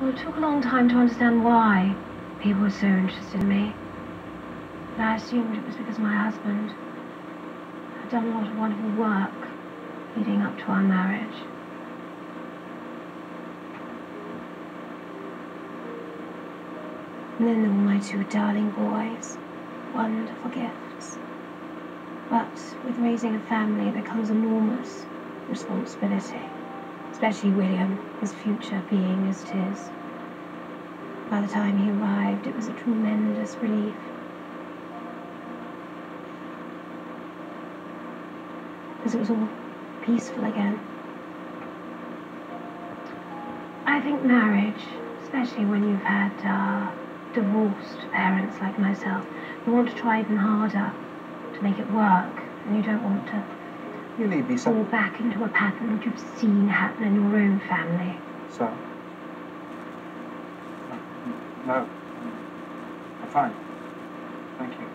Well, it took a long time to understand why people were so interested in me. But I assumed it was because my husband had done a lot of wonderful work leading up to our marriage. And then there were my two darling boys. Wonderful gifts. But with raising a family, there comes enormous responsibility. Especially William, his future being as it is. By the time he arrived, it was a tremendous relief. Because it was all peaceful again. I think marriage, especially when you've had uh, divorced parents like myself, you want to try even harder to make it work, and you don't want to You need me, fall back into a pattern that you've seen happen in your own family. So? No. I'm fine. Thank you.